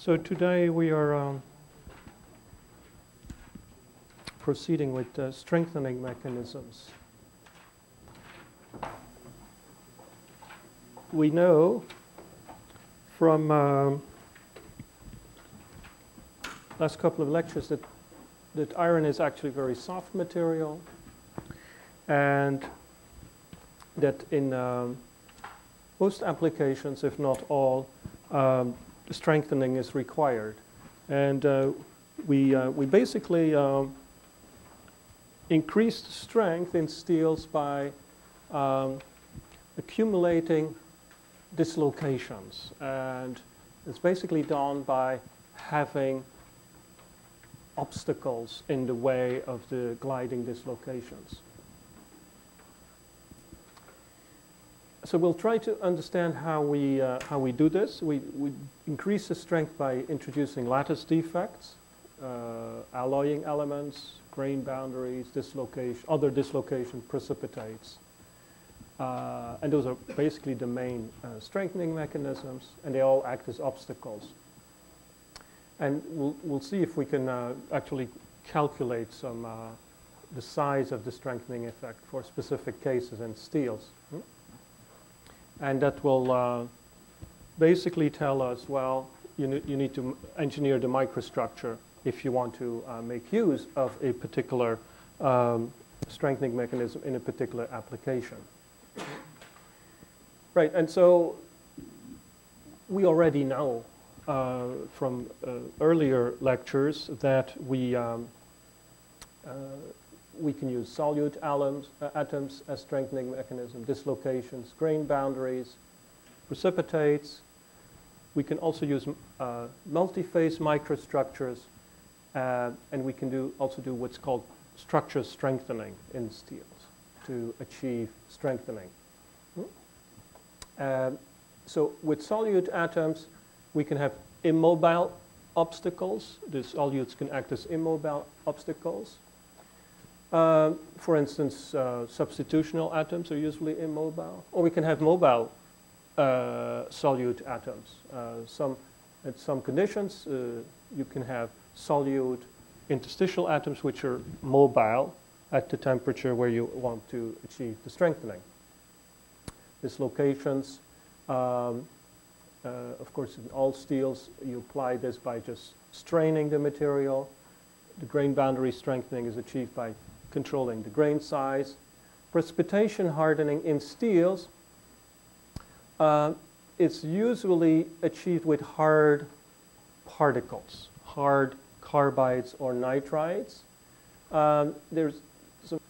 So today we are um, proceeding with uh, strengthening mechanisms. We know from um, last couple of lectures that, that iron is actually very soft material and that in um, most applications, if not all, um, strengthening is required. And uh, we, uh, we basically um, increased strength in steels by um, accumulating dislocations. And it's basically done by having obstacles in the way of the gliding dislocations. So we'll try to understand how we, uh, how we do this. We, we increase the strength by introducing lattice defects, uh, alloying elements, grain boundaries, dislocation, other dislocation precipitates. Uh, and those are basically the main uh, strengthening mechanisms, and they all act as obstacles. And we'll, we'll see if we can uh, actually calculate some, uh, the size of the strengthening effect for specific cases in steels. Hmm? And that will uh, basically tell us, well, you, you need to engineer the microstructure if you want to uh, make use of a particular um, strengthening mechanism in a particular application. Right, and so we already know uh, from uh, earlier lectures that we um, uh, we can use solute atoms, uh, atoms as strengthening mechanism, dislocations, grain boundaries, precipitates. We can also use uh, multi-phase microstructures, uh, and we can do also do what's called structure strengthening in steels to achieve strengthening. Uh, so with solute atoms, we can have immobile obstacles. The solutes can act as immobile obstacles. Uh, for instance, uh, substitutional atoms are usually immobile. Or we can have mobile uh, solute atoms. Uh, some, at some conditions, uh, you can have solute interstitial atoms which are mobile at the temperature where you want to achieve the strengthening. Dislocations, um, uh, of course, in all steels, you apply this by just straining the material. The grain boundary strengthening is achieved by controlling the grain size. Precipitation hardening in steels uh, is usually achieved with hard particles, hard carbides or nitrides. Um, there's some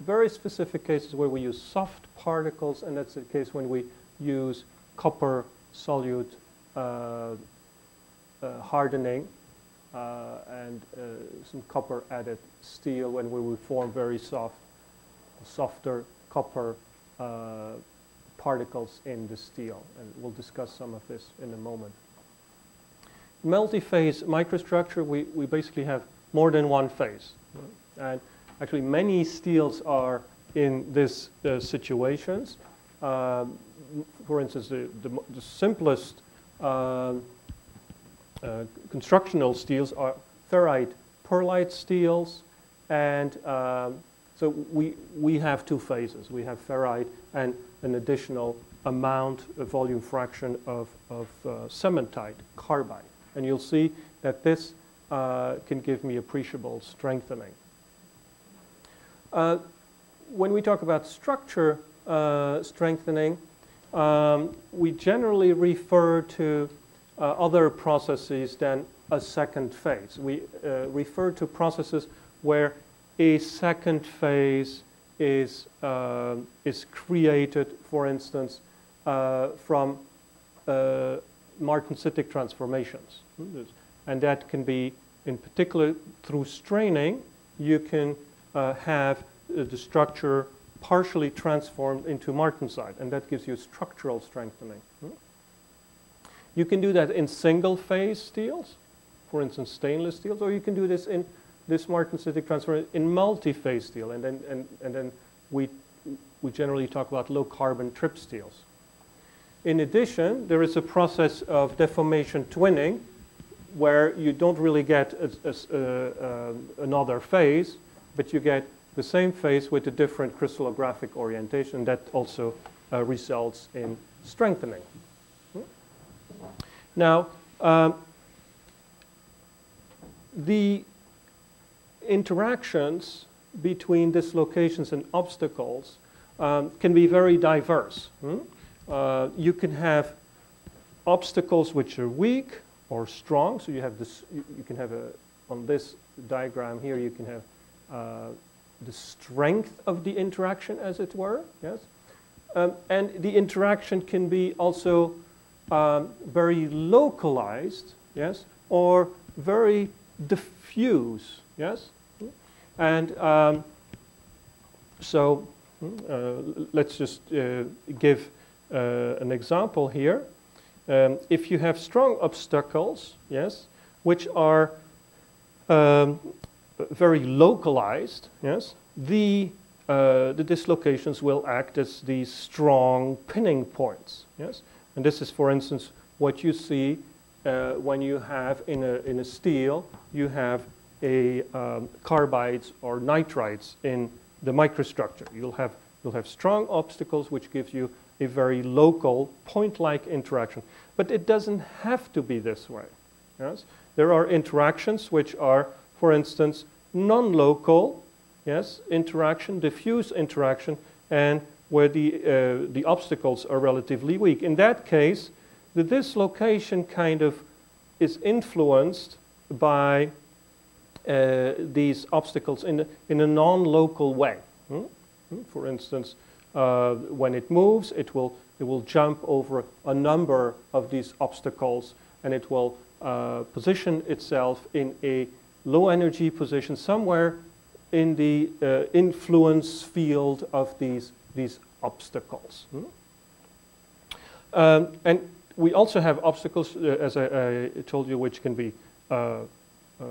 very specific cases where we use soft particles, and that's the case when we use copper solute uh, uh, hardening and uh, some copper added steel when we would form very soft, softer copper uh, particles in the steel. And we'll discuss some of this in a moment. Multi-phase microstructure, we, we basically have more than one phase. And actually many steels are in these uh, situations. Um, for instance, the, the, the simplest um, uh, constructional steels are ferrite pearlite steels. And um, so we, we have two phases. We have ferrite and an additional amount, a volume fraction of, of uh, cementite, carbide. And you'll see that this uh, can give me appreciable strengthening. Uh, when we talk about structure uh, strengthening, um, we generally refer to uh, other processes than a second phase. We uh, refer to processes where a second phase is, uh, is created, for instance, uh, from uh, martensitic transformations. And that can be, in particular, through straining, you can uh, have the structure partially transformed into martensite, and that gives you structural strengthening. You can do that in single phase steels, for instance, stainless steels, or you can do this in this martensitic transfer in multi-phase steel, and then, and, and then we, we generally talk about low carbon TRIP steels. In addition, there is a process of deformation twinning where you don't really get a, a, uh, another phase, but you get the same phase with a different crystallographic orientation. That also uh, results in strengthening. Now, um, the interactions between dislocations and obstacles um, can be very diverse. Hmm? Uh, you can have obstacles which are weak or strong. So you have this. You, can have a on this diagram here. You can have uh, the strength of the interaction, as it were. Yes, um, and the interaction can be also um, very localized. Yes, or very diffuse. Yes, and um, so uh, let's just uh, give uh, an example here. Um, if you have strong obstacles, yes, which are um, very localized, yes, the, uh, the dislocations will act as these strong pinning points, yes. And this is, for instance, what you see uh, when you have in a, in a steel, you have a um, carbides or nitrides in the microstructure. You'll have, you'll have strong obstacles, which gives you a very local point-like interaction. But it doesn't have to be this way. Yes? There are interactions which are, for instance, non-local yes, interaction, diffuse interaction, and where the, uh, the obstacles are relatively weak. In that case, the dislocation kind of is influenced by uh, these obstacles in, in a non-local way. Hmm? Hmm? For instance, uh, when it moves, it will, it will jump over a number of these obstacles and it will uh, position itself in a low energy position somewhere in the uh, influence field of these, these obstacles. Hmm? Um, and we also have obstacles, uh, as I, I, told you, which can be uh, uh,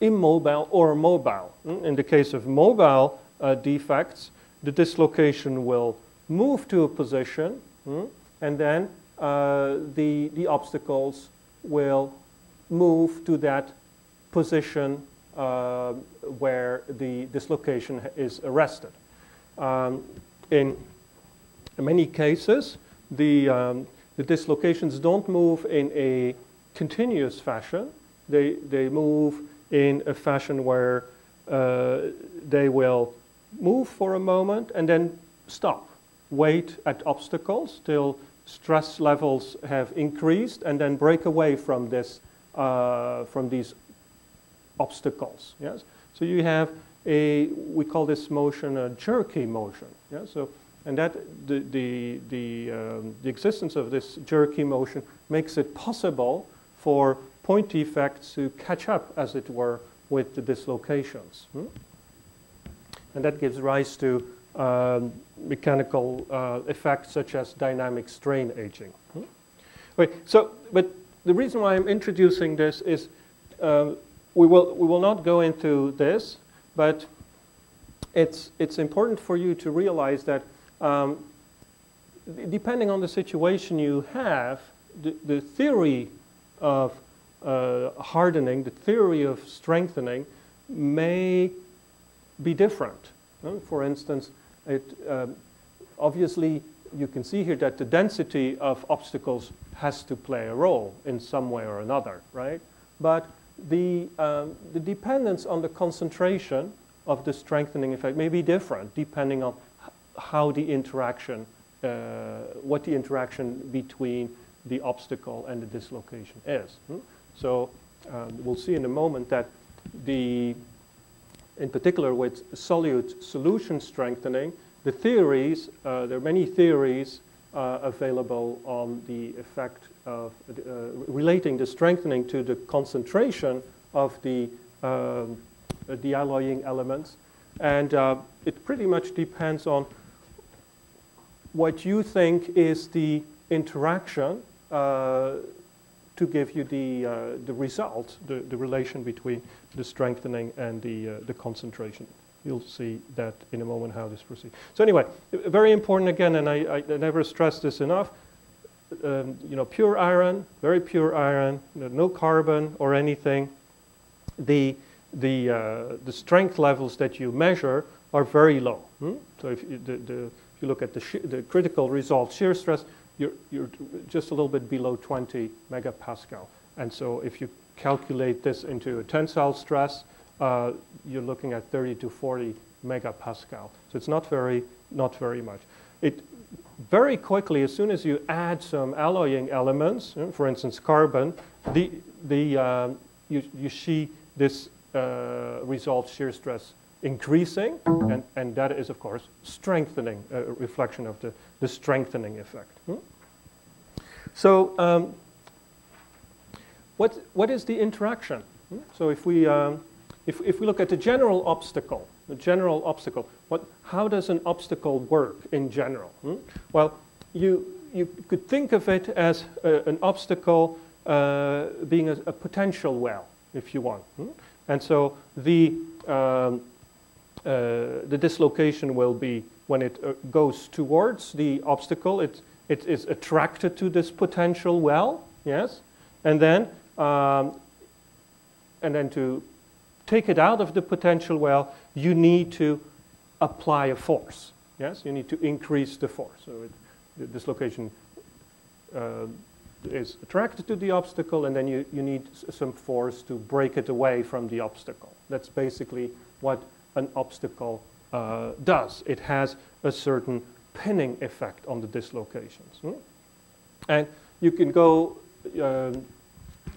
immobile or mobile. Hmm? In the case of mobile uh, defects, the dislocation will move to a position, hmm, and then uh, the, the obstacles will move to that position uh, where the dislocation is arrested. Um, in many cases, the, um, the dislocations don't move in a continuous fashion. They, they move in a fashion where uh, they will move for a moment and then stop. Wait at obstacles till stress levels have increased and then break away from this, uh, from these obstacles. Yes. So you have a we call this motion a jerky motion. Yeah. So and that the the the, um, the existence of this jerky motion makes it possible for point defects to catch up, as it were, with the dislocations. Hmm? And that gives rise to um, mechanical uh, effects such as dynamic strain aging. Hmm? Okay, so, but the reason why I'm introducing this is uh, we, will, we will not go into this, but it's, it's important for you to realize that um, depending on the situation you have, the, the theory of uh, hardening, the theory of strengthening may be different. For instance, it, um, obviously you can see here that the density of obstacles has to play a role in some way or another, right? But the, um, the dependence on the concentration of the strengthening effect may be different depending on how the interaction, uh, what the interaction between the obstacle and the dislocation is. Hmm? So um, we'll see in a moment that the in particular with solute solution strengthening, the theories, uh, there are many theories uh, available on the effect of uh, relating the strengthening to the concentration of the um, dealloying elements. And uh, it pretty much depends on what you think is the interaction uh, to give you the, uh, the result, the, the relation between the strengthening and the, uh, the concentration. You'll see that in a moment how this proceeds. So anyway, very important again, and I, I never stress this enough, um, you know, pure iron, very pure iron, no carbon or anything, the, the, uh, the strength levels that you measure are very low. Hmm? So if you, the, the, if you look at the, the critical resolved shear stress, you're, you're just a little bit below 20 megapascal. And so if you calculate this into a tensile stress, uh, you're looking at 30 to 40 megapascal. So it's not very, not very much. It very quickly, as soon as you add some alloying elements, for instance, carbon, the, the, um, you, you see this uh, resolved shear stress increasing, and, and that is, of course, strengthening, a reflection of the, the strengthening effect. Hmm? So um, what, what is the interaction? Hmm? So if we, um, if, if we look at the general obstacle, the general obstacle, what, how does an obstacle work in general? Hmm? Well, you, you could think of it as a, an obstacle uh, being a, a, potential well, if you want. Hmm? And so the, um, uh, the dislocation will be when it uh, goes towards the obstacle, it, it is attracted to this potential well, yes? And then, um, and then to take it out of the potential well, you need to apply a force. Yes, you need to increase the force. So it, the dislocation uh, is attracted to the obstacle, and then you, you need some force to break it away from the obstacle. That's basically what an obstacle uh, does. It has a certain pinning effect on the dislocations. Hmm? And you can go um,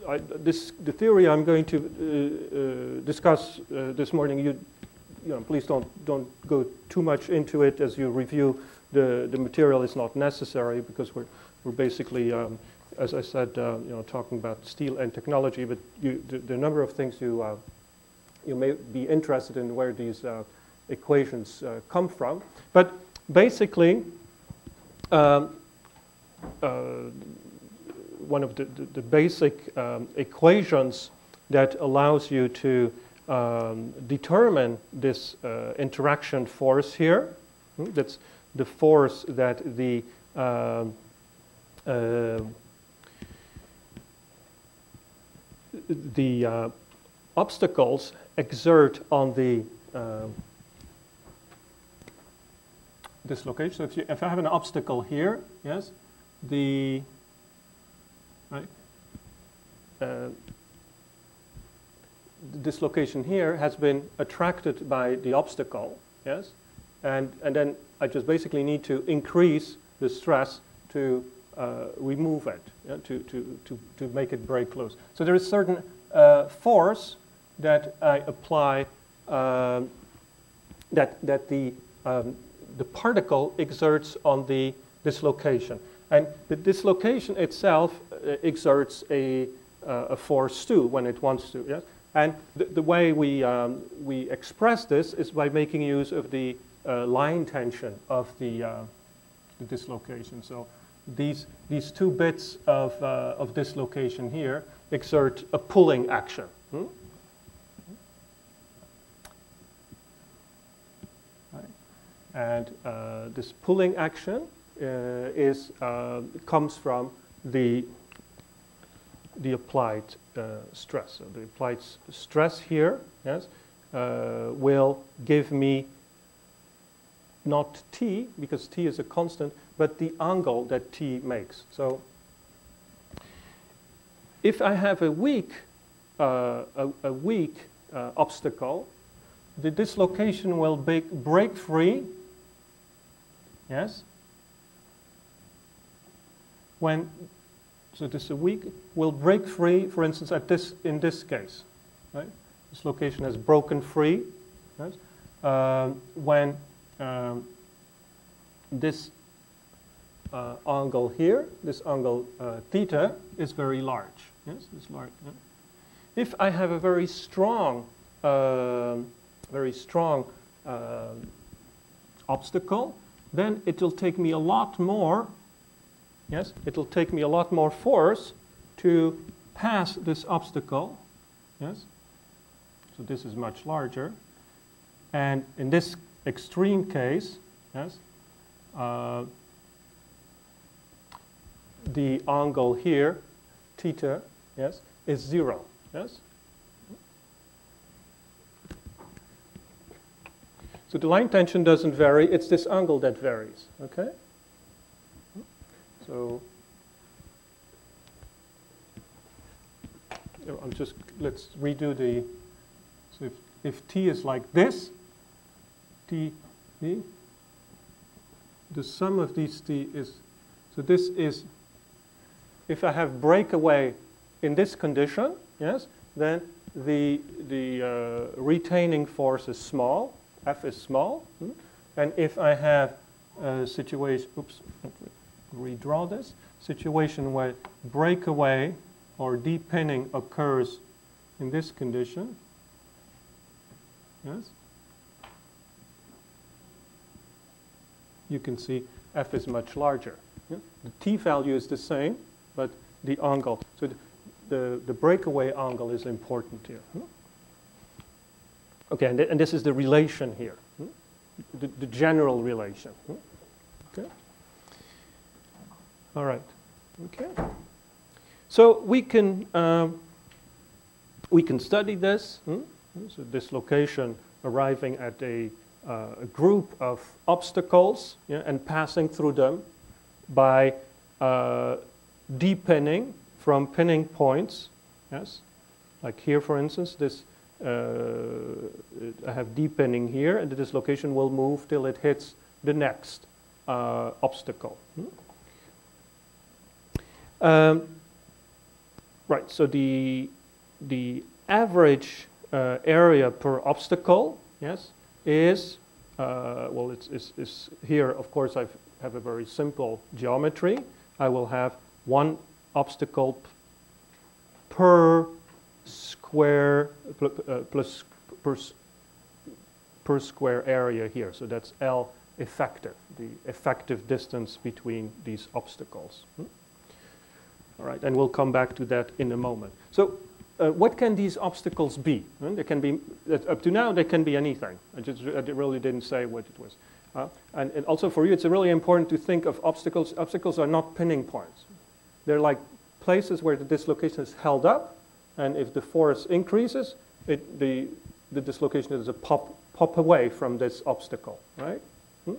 I, this, the theory I'm going to uh, uh, discuss uh, this morning, you, you know, please don't, don't go too much into it as you review the, the material is not necessary because we're, we're basically, um, as I said, uh, you know, talking about steel and technology, but you, the, the number of things you, uh, you may be interested in where these uh, equations come from. But basically, um, one of the, the, the basic um, equations that allows you to um, determine this uh, interaction force here. Hmm, that's the force that the uh, uh, the uh, obstacles exert on the um, dislocation. So if, you, if I have an obstacle here, yes, the right? Dislocation here has been attracted by the obstacle, yes? And, and then I just basically need to increase the stress to uh, remove it, yeah? to, to, to, to make it break loose. So there is certain uh, force that I apply um, that, that the, um, the particle exerts on the dislocation. And the dislocation itself uh, exerts a, uh, a force too when it wants to. Yes? And the, the way we, um, we express this is by making use of the uh, line tension of the, uh, the dislocation. So these, these two bits of, uh, of dislocation here exert a pulling action. Hmm? And uh, this pulling action uh, is, uh, comes from the, the applied uh, stress. So the applied stress here yes, will give me not t, because t is a constant, but the angle that t makes. So if I have a weak, uh, a, a, weak uh, obstacle, the dislocation will break, break free, yes, when, so this a weak, will break free, for instance, at this, in this case. Right? This location has broken free. Right? Uh, when um, this uh, angle here, this angle uh, theta, is very large. Yes, it's large. Yeah? If I have a very strong, um, very strong um, obstacle, then it will take me a lot more yes, it'll take me a lot more force to pass this obstacle, yes. So this is much larger. And in this extreme case, yes, uh, the angle here, theta, yes, is zero, yes? So the line tension doesn't vary, it's this angle that varies, okay? So I'm just, let's redo the, so if, if t is like this, t, t, the sum of these t is, so this is, if I have breakaway in this condition, yes, then the, the uh, retaining force is small, F is small. Hmm? And if I have a situation, oops, redraw this, situation where breakaway or depinning occurs in this condition, yes, you can see F is much larger. Yeah? The T value is the same, but the angle, so the, the, the breakaway angle is important here. Hmm? Okay, and, th and, this is the relation here, hmm? the, the, general relation. Hmm? All right. Okay. So we can um, we can study this. Hmm? So this location arriving at a, uh, a group of obstacles yeah, and passing through them by uh, depinning from pinning points. Yes, like here, for instance, this uh, I have depinning here, and the dislocation will move till it hits the next uh, obstacle. Hmm? Um, Right, so the, the average uh, area per obstacle, yes, is, uh, well, it's, it's, it's, here, of course, I have a very simple geometry. I will have one obstacle per square, uh, plus per, per square area here. So that's L effective, the effective distance between these obstacles. Hmm? All right, and we'll come back to that in a moment. So uh, what can these obstacles be? They can be, up to now, they can be anything. I, just, I really didn't say what it was. Uh, and, and, also for you, it's really important to think of obstacles. Obstacles are not pinning points. They're like places where the dislocation is held up, and if the force increases, it, the, the dislocation is a pop, pop away from this obstacle, right? Hmm?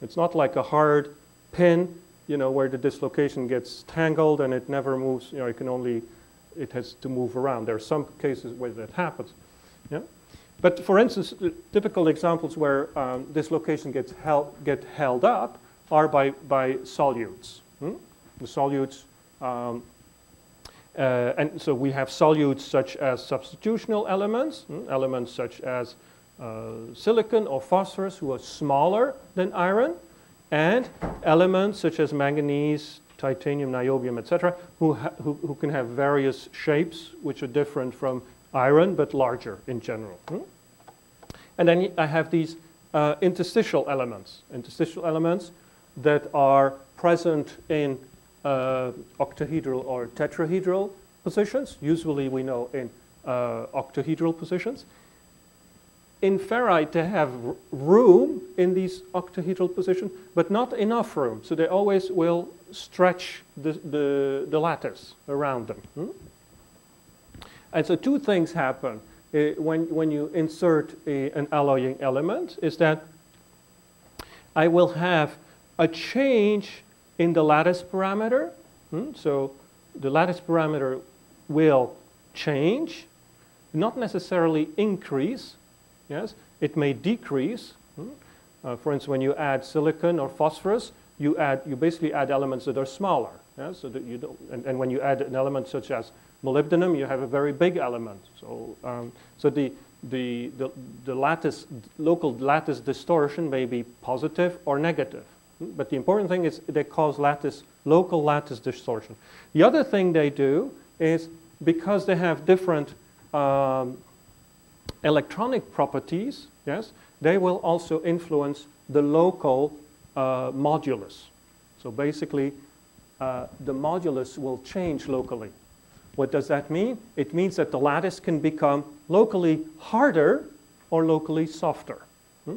It's not like a hard pin you know, where the dislocation gets tangled and it never moves, you know, it can only, it has to move around. There are some cases where that happens. Yeah? But for instance, typical examples where um, dislocation gets held, get held up are by, by solutes. Hmm? The solutes, um, uh, and so we have solutes such as substitutional elements, hmm? elements such as uh, silicon or phosphorus who are smaller than iron, and elements such as manganese, titanium, niobium, etc., who, who, who, can have various shapes which are different from iron but larger in general. Hmm? And then I have these uh, interstitial elements, interstitial elements that are present in uh, octahedral or tetrahedral positions. Usually we know in uh, octahedral positions in ferrite they have room in these octahedral positions, but not enough room. So they always will stretch the, the, the lattice around them. Hmm? And so two things happen uh, when, when you insert a, an alloying element is that I will have a change in the lattice parameter. Hmm? So the lattice parameter will change, not necessarily increase, Yes, it may decrease. Hmm? Uh, for instance, when you add silicon or phosphorus, you add you basically add elements that are smaller. Yeah? So that you don't, and, and when you add an element such as molybdenum, you have a very big element. So, um, so the, the, the, the lattice, local lattice distortion may be positive or negative. Hmm? But the important thing is they cause lattice, local lattice distortion. The other thing they do is because they have different um, electronic properties, yes, they will also influence the local uh, modulus. So basically, uh, the modulus will change locally. What does that mean? It means that the lattice can become locally harder or locally softer. Hmm?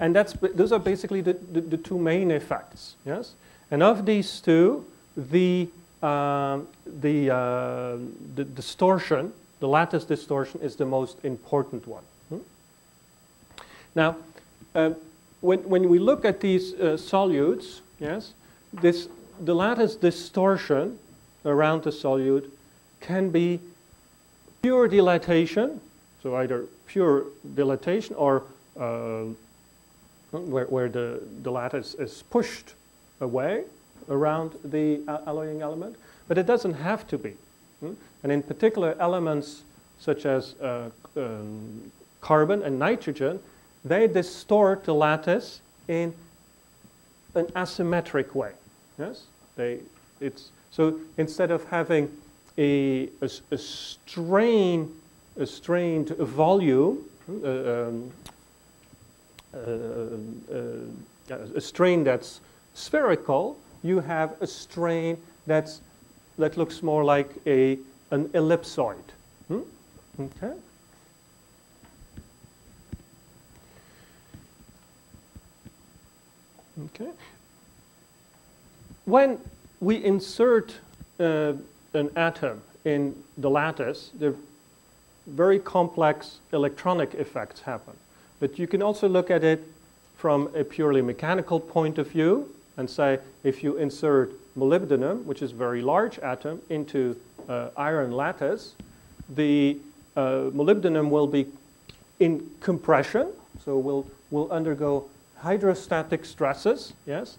And that's, those are basically the, the, the, two main effects. Yes? And of these two, the, um, the, uh, the distortion, the lattice distortion, is the most important one. Hmm? Now, uh, when, when we look at these uh, solutes, yes, this, the lattice distortion around the solute can be pure dilatation, so either pure dilatation or uh, where, where the, the lattice is pushed away around the alloying element, but it doesn't have to be. Hmm? And in particular, elements such as uh, um, carbon and nitrogen, they distort the lattice in an asymmetric way. Yes, they. It's so instead of having a, a, a strain, a strained volume, uh, um, uh, uh, a strain that's spherical, you have a strain that's that looks more like a an ellipsoid. Hmm? Okay. Okay. When we insert uh, an atom in the lattice, the very complex electronic effects happen. But you can also look at it from a purely mechanical point of view and say if you insert molybdenum, which is a very large atom, into iron lattice, the uh, molybdenum will be in compression, so will will undergo hydrostatic stresses, yes,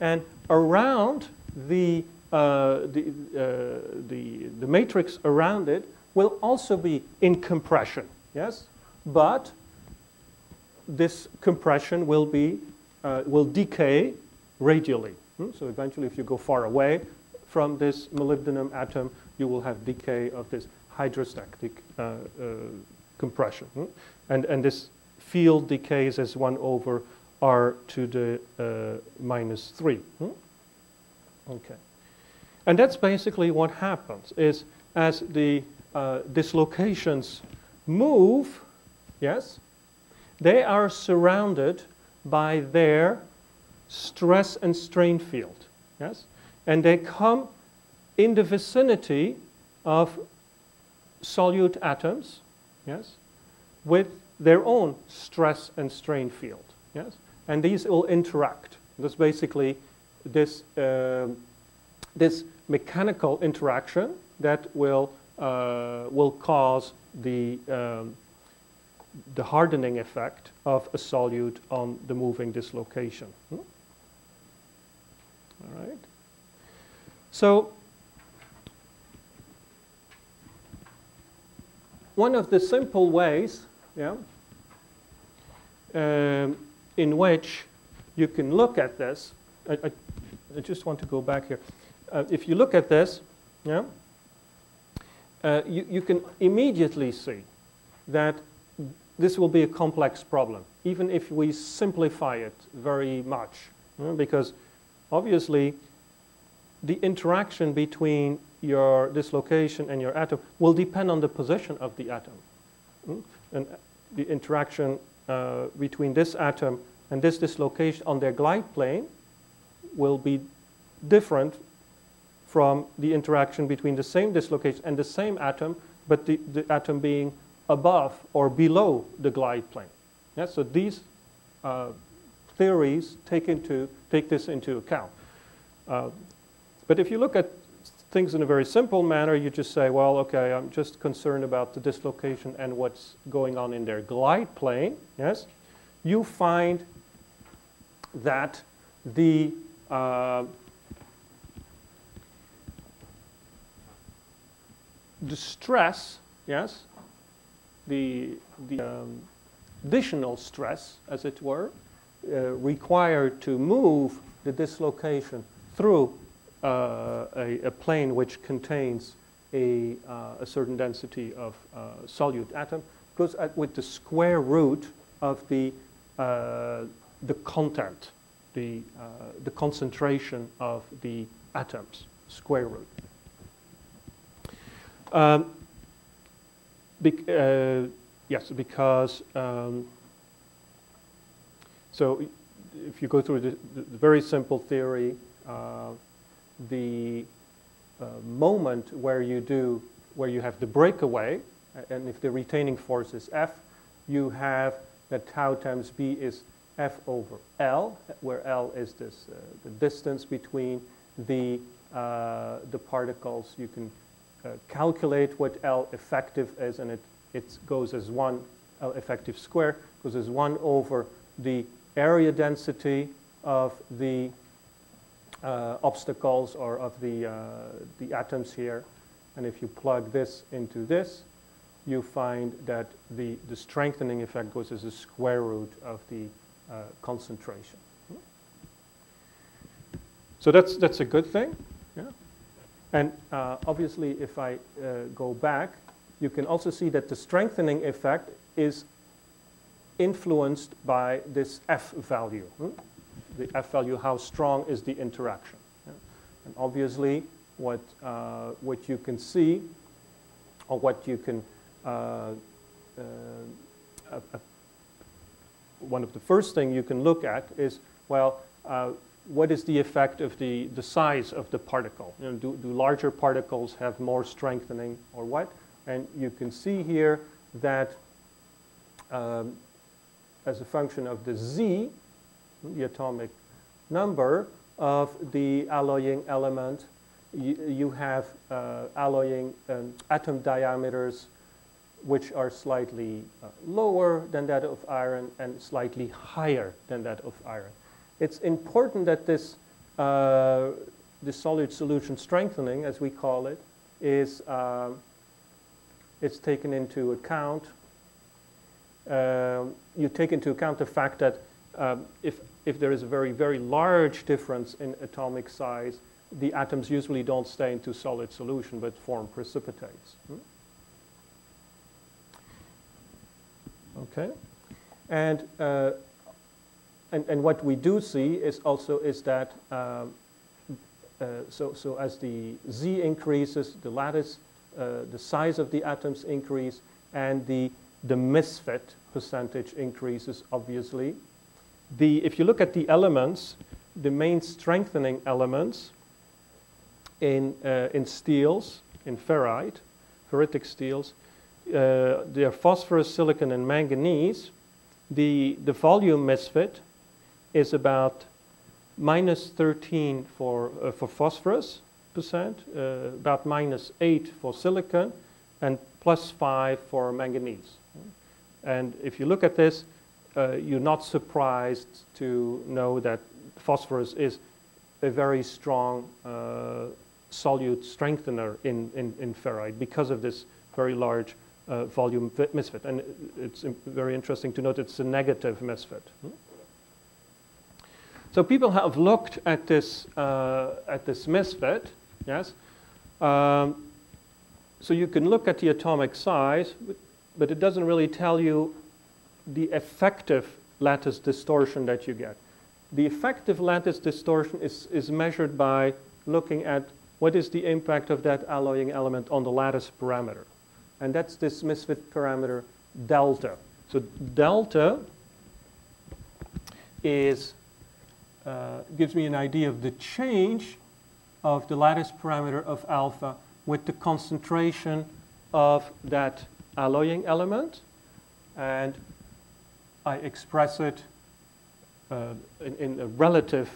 and around the, uh, the, uh, the, the matrix around it will also be in compression, yes, but this compression will be uh, will decay radially. Hmm? So eventually, if you go far away from this molybdenum atom, you will have decay of this hydrostatic uh, uh, compression, hmm? and and this field decays as one over r to the uh, minus 3. Hmm? Okay. And that's basically what happens is as the uh, dislocations move, yes, they are surrounded by their stress and strain field, yes, and they come in the vicinity of solute atoms, yes, with their own stress and strain field, yes and these will interact. That's basically this, uh, this mechanical interaction that will, uh, will cause the, um, the hardening effect of a solute on the moving dislocation. Hmm? All right. So one of the simple ways, yeah, um, in which you can look at this. I, I, I just want to go back here. Uh, if you look at this, yeah, uh, you, you can immediately see that this will be a complex problem, even if we simplify it very much. because obviously, the interaction between your dislocation and your atom will depend on the position of the atom. Hmm? And the interaction uh, between this atom and this dislocation on their glide plane will be different from the interaction between the same dislocation and the same atom, but the, the atom being above or below the glide plane. Yeah, so these uh, theories take, into, take this into account. Uh, but if you look at things in a very simple manner, you just say, well, okay, I'm just concerned about the dislocation and what's going on in their glide plane, yes? You find that the uh, the stress, yes, the, the um, additional stress, as it were, uh, required to move the dislocation through uh, a, a, plane which contains a, uh, a certain density of uh, solute atom goes with the square root of the, the content, the, the concentration of the atoms, square root. Um, uh, yes, because um, so if you go through the, the very simple theory, uh, the uh, moment where you do, where you have the breakaway, and if the retaining force is F, you have that tau times B is F over L, where L is this, uh, the distance between the, uh, the particles. You can uh, calculate what L effective is, and it, it goes as 1 L effective square, goes as 1 over the area density of the uh, obstacles or of the, uh, the atoms here. And if you plug this into this, you find that the, the strengthening effect goes as a square root of the uh, concentration. So that's, that's a good thing. Yeah? And uh, obviously, if I uh, go back, you can also see that the strengthening effect is influenced by this F value. Hmm? The F value, how strong is the interaction. Yeah? And obviously, what, uh, what you can see, or what you can, uh, uh, one of the first thing you can look at is, well, uh, what is the effect of the, the size of the particle? You know, do, do larger particles have more strengthening or what? And you can see here that um, as a function of the z, the atomic number of the alloying element, you, you have uh, alloying um, atom diameters which are slightly uh, lower than that of iron and slightly higher than that of iron it's important that this, uh, this solid solution strengthening, as we call it, is um, it's taken into account. Um, you take into account the fact that um, if, if there is a very, very large difference in atomic size, the atoms usually don't stay into solid solution but form precipitates. Hmm? Okay. And uh, and, and what we do see is also is that um, uh, so, so as the z increases, the lattice, uh, the size of the atoms increase, and the, the misfit percentage increases, obviously. The, if you look at the elements, the main strengthening elements in, uh, in steels, in ferrite, ferritic steels, uh, they are phosphorus, silicon, and manganese. The, the volume misfit is about minus 13 for, uh, for phosphorus percent, uh, about minus 8 for silicon, and plus 5 for manganese. And if you look at this, you're not surprised to know that phosphorus is a very strong uh, solute strengthener in, in, in, ferrite because of this very large uh, volume misfit. And it's very interesting to note it's a negative misfit. Hmm? So people have looked at this, uh, at this misfit, yes? Um, so you can look at the atomic size, but it doesn't really tell you the effective lattice distortion that you get. The effective lattice distortion is, is measured by looking at what is the impact of that alloying element on the lattice parameter. And that's this misfit parameter delta. So delta is uh, gives me an idea of the change of the lattice parameter of alpha with the concentration of that alloying element. And I express it uh, in, in, a relative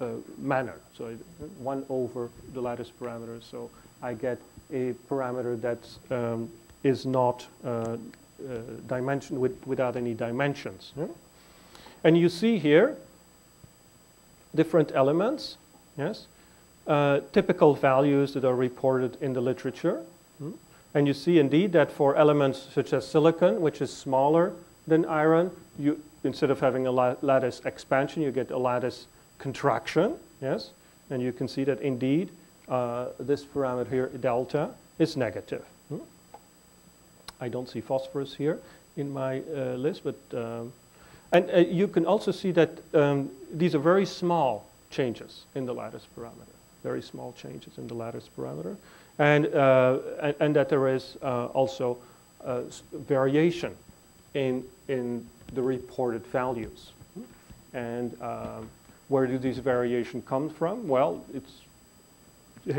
uh, manner. So 1 over the lattice parameter. So I get a parameter that um, is not uh, uh dimension with, without any dimensions. Yeah? And you see here different elements, yes, uh, typical values that are reported in the literature. Hmm? And you see indeed that for elements such as silicon, which is smaller than iron, you, instead of having a lattice expansion, you get a lattice contraction, yes? And you can see that indeed uh, this parameter here, delta, is negative. Hmm? I don't see phosphorus here in my uh, list, but um, and uh, you can also see that um, these are very small changes in the lattice parameter, very small changes in the lattice parameter, and, uh, and, and, that there is uh, also uh, variation in, in the reported values. And um, where do these variations come from? Well, it's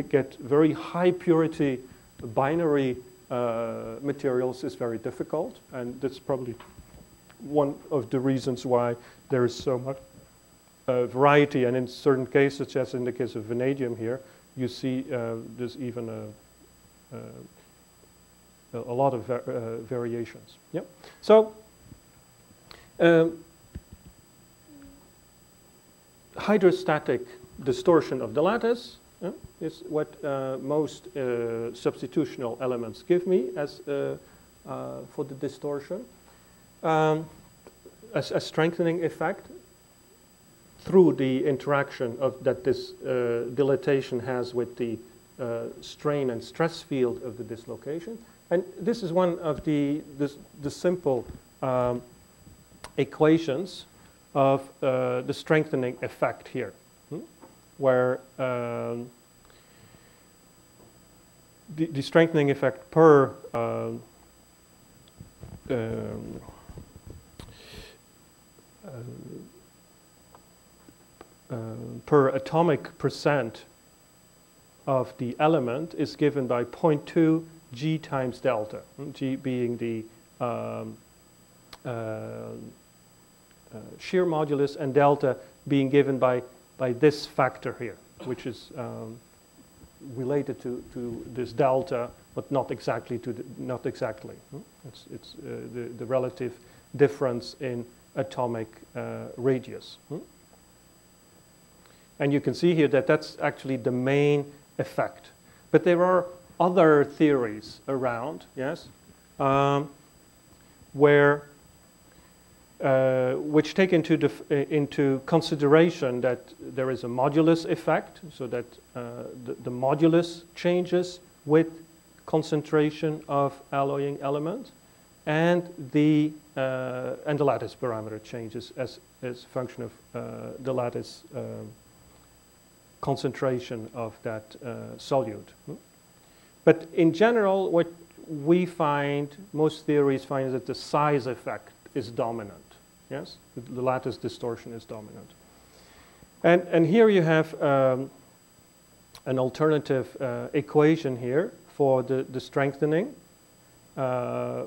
get very high purity binary uh, materials is very difficult, and that's probably one of the reasons why there is so much uh, variety. And in certain cases, such as in the case of vanadium here, you see uh, there's even a, uh, a, lot of va uh, variations. Yep. So. Um, hydrostatic distortion of the lattice uh, is what uh, most uh, substitutional elements give me as uh, uh, for the distortion. Um, as a strengthening effect through the interaction of that this uh, dilatation has with the strain and stress field of the dislocation. And this is one of the, the, the simple um, equations of uh, the strengthening effect here, hmm? where um, the, the, strengthening effect per uh, um, uh, per atomic percent of the element is given by 0.2 g times delta, hmm? g being the um, uh, uh, shear modulus and delta being given by, by this factor here, which is um, related to, to this delta, but not exactly to the, not exactly. Hmm? It's, it's uh, the, the relative difference in atomic uh, radius. Hmm? And you can see here that that's actually the main effect. But there are other theories around, yes, um, where uh, which take into, uh, into consideration that there is a modulus effect, so that uh, the, the, modulus changes with concentration of alloying element, and the, uh, and the lattice parameter changes as, as a function of uh, the lattice um, concentration of that solute. But in general, what we find, most theories find is that the size effect is dominant. Yes, the lattice distortion is dominant. And, and here you have um, an alternative uh, equation here for the, the strengthening, uh,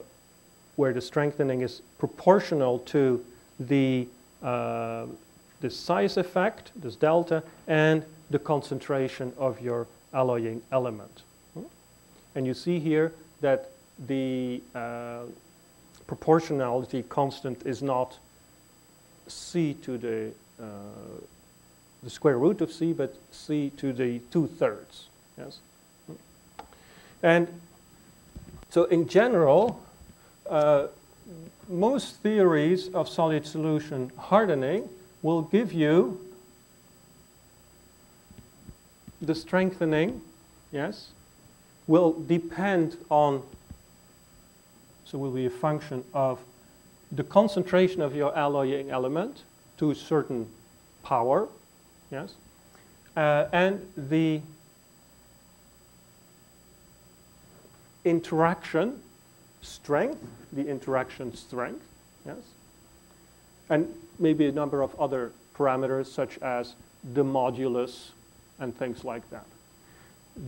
where the strengthening is proportional to the, uh, the size effect, this delta, and the concentration of your alloying element. And you see here that the uh, proportionality constant is not c to the, uh, the square root of c, but c to the two-thirds. Yes? And so in general, uh, most theories of solid solution hardening will give you the strengthening, yes, will depend on, so will be a function of the concentration of your alloying element to a certain power, yes, uh, and the interaction strength, the interaction strength, yes, and maybe a number of other parameters such as the modulus and things like that.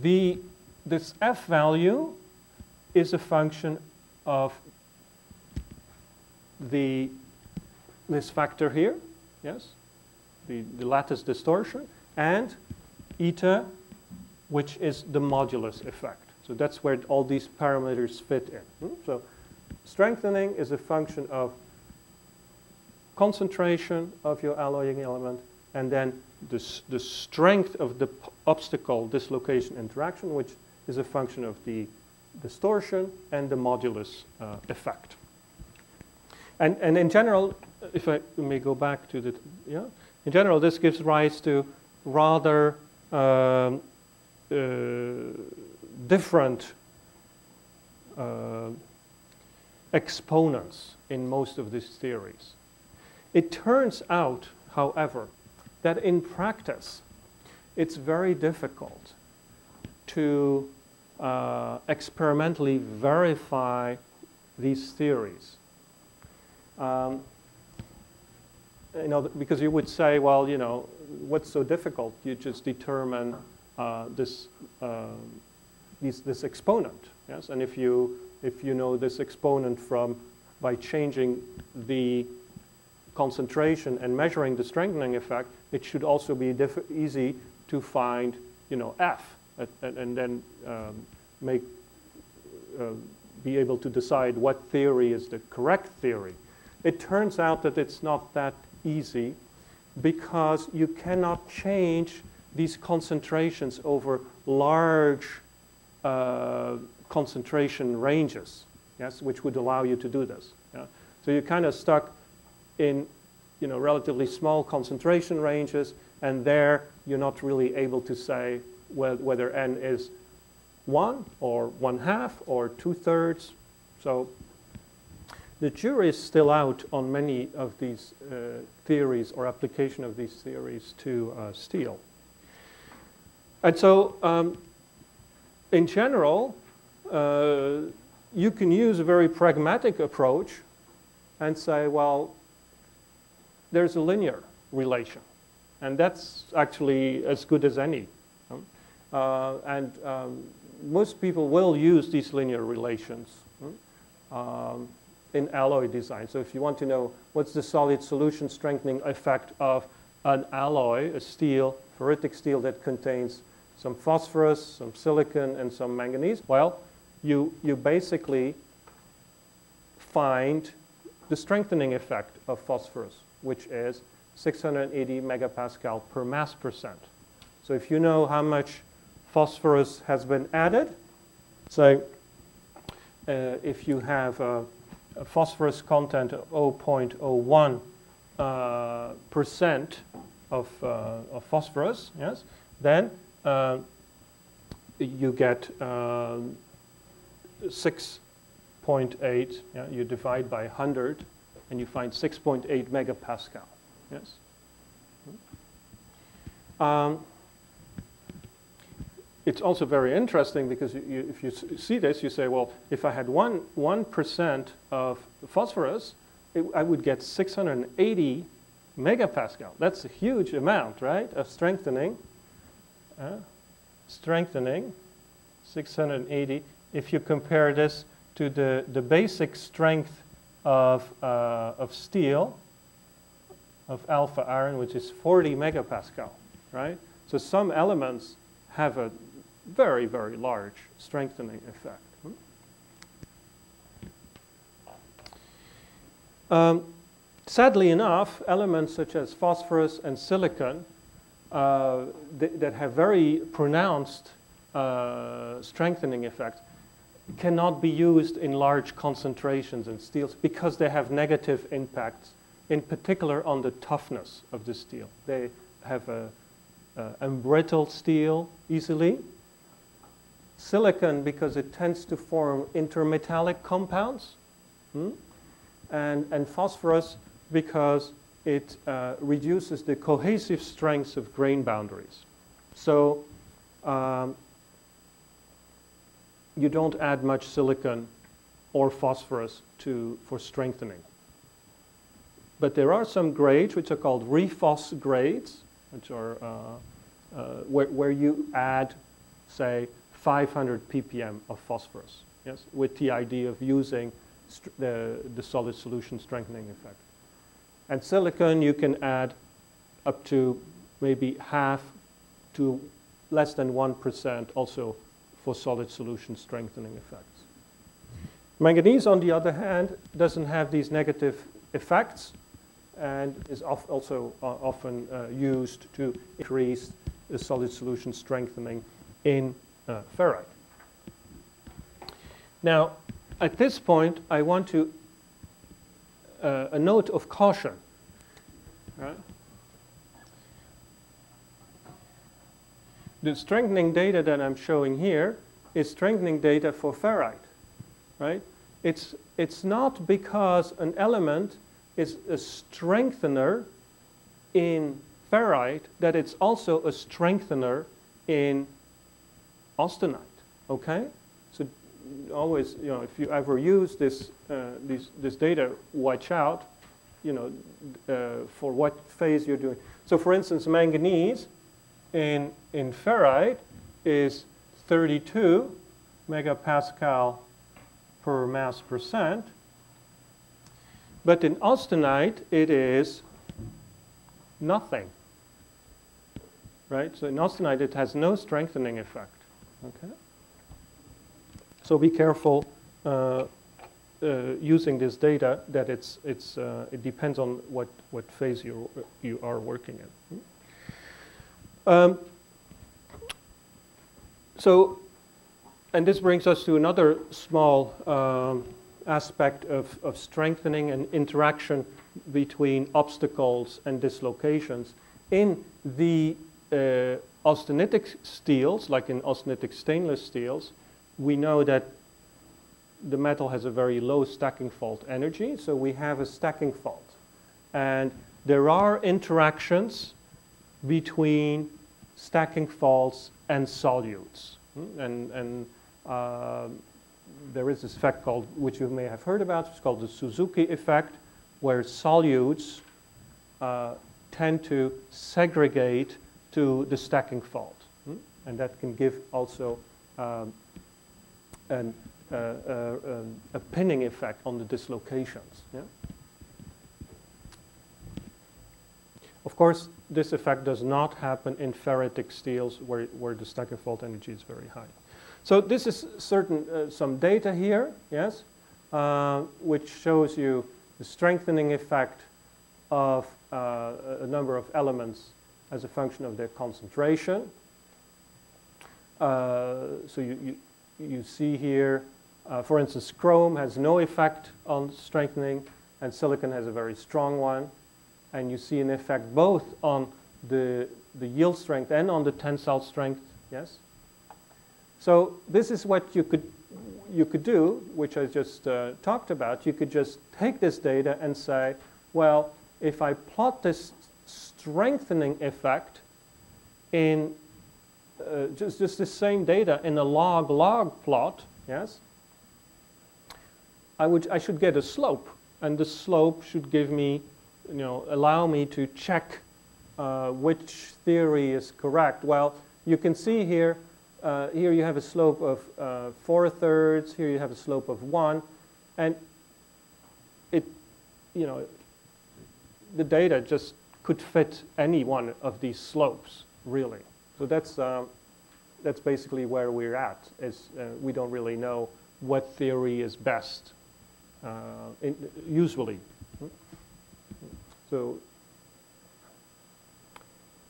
The, this F value is a function of the, this factor here, yes, the, the lattice distortion, and eta, which is the modulus effect. So that's where all these parameters fit in. Hmm? So strengthening is a function of concentration of your alloying element, and then the, the strength of the obstacle dislocation interaction, which is a function of the distortion and the modulus uh, effect. And, and in general, if I may go back to the, yeah, in general, this gives rise to rather um, uh, different uh, exponents in most of these theories. It turns out, however, that in practice, it's very difficult to uh, experimentally verify these theories. Um, you know, because you would say, well, you know, what's so difficult? You just determine uh, this, uh, this exponent, yes? And if you, if you know this exponent from, by changing the concentration and measuring the strengthening effect, it should also be easy to find, you know, F, and, and then um, make, uh, be able to decide what theory is the correct theory. It turns out that it's not that easy because you cannot change these concentrations over large uh, concentration ranges, yes, which would allow you to do this. Yeah? So you're kind of stuck in you know, relatively small concentration ranges, and there you're not really able to say whether n is 1 or 1 half or 2 thirds. So the jury is still out on many of these uh, theories or application of these theories to uh, steel. And so um, in general, uh, you can use a very pragmatic approach and say, well, there's a linear relation. And that's actually as good as any. Uh, and um, most people will use these linear relations um, in alloy design. So if you want to know what's the solid solution strengthening effect of an alloy, a steel, ferritic steel that contains some phosphorus, some silicon, and some manganese, well, you, you basically find the strengthening effect of phosphorus, which is 680 megapascal per mass percent. So if you know how much phosphorus has been added, so uh, if you have a, a, phosphorus content of 0.01 uh, percent of, uh, of phosphorus, yes, then uh, you get um, 6.8, yeah, you divide by 100, and you find 6.8 megapascal. Yes. Um, it's also very interesting because you, if you see this, you say, well, if I had one one percent of phosphorus, it, I would get 680 megapascal. That's a huge amount, right, of strengthening. Uh, strengthening, 680. If you compare this to the, the basic strength of, uh, of steel, of alpha iron, which is 40 megapascal, right? So some elements have a very, very large strengthening effect. Um, sadly enough, elements such as phosphorus and silicon uh, th that have very pronounced uh, strengthening effects cannot be used in large concentrations in steels because they have negative impacts, in particular on the toughness of the steel. They have a, a steel easily, silicon because it tends to form intermetallic compounds, hmm? and, and phosphorus because it uh, reduces the cohesive strengths of grain boundaries. So um, you don't add much silicon or phosphorus to, for strengthening. But there are some grades which are called rephos grades, which are uh, uh, where, where you add, say, 500 ppm of phosphorus, yes, with the idea of using the, the solid solution strengthening effect. And silicon, you can add up to maybe half to less than 1% also for solid solution strengthening effects. Manganese, on the other hand, doesn't have these negative effects and is also uh, often uh, used to increase the solid solution strengthening in uh, ferrite. Now, at this point, I want to uh, a note of caution. Right? The strengthening data that I'm showing here is strengthening data for ferrite. Right? It's, it's not because an element is a strengthener in ferrite that it's also a strengthener in austenite. Okay? So always, you know, if you ever use this, uh, this, this data, watch out. you know, uh, for what phase you're doing. So for instance, manganese in, in ferrite is 32 megapascal per mass percent. But in austenite, it is nothing. Right? So in austenite, it has no strengthening effect. Okay? So be careful uh, uh, using this data that it's, it's, uh, it depends on what, what phase you you are working in. Um, so, and this brings us to another small um, aspect of, of strengthening and interaction between obstacles and dislocations. In the uh, austenitic steels, like in austenitic stainless steels, we know that the metal has a very low stacking fault energy, so we have a stacking fault. And there are interactions between stacking faults and solutes. Hmm? And, and uh, there is this effect called, which you may have heard about, it's called the Suzuki effect, where solutes uh, tend to segregate to the stacking fault. Hmm? And that can give also um, an uh, uh, um, a pinning effect on the dislocations. Yeah? Of course, this effect does not happen in ferritic steels where, where the stacking fault energy is very high. So this is certain, uh, some data here, yes, uh, which shows you the strengthening effect of uh, a number of elements as a function of their concentration. Uh, so you, you, you see here uh, for instance, chrome has no effect on strengthening, and silicon has a very strong one. And you see an effect both on the, the yield strength and on the tensile strength, yes? So this is what you could, you could do, which I just uh, talked about. You could just take this data and say, well, if I plot this strengthening effect in uh, just, just the same data in a log-log plot, yes, I, would, I should get a slope, and the slope should give me, you know, allow me to check uh, which theory is correct. Well, you can see here, uh, here you have a slope of uh, 4 thirds, here you have a slope of 1, and it, you know, the data just could fit any one of these slopes, really. So that's, um, that's basically where we're at, is uh, we don't really know what theory is best uh, in, usually. So,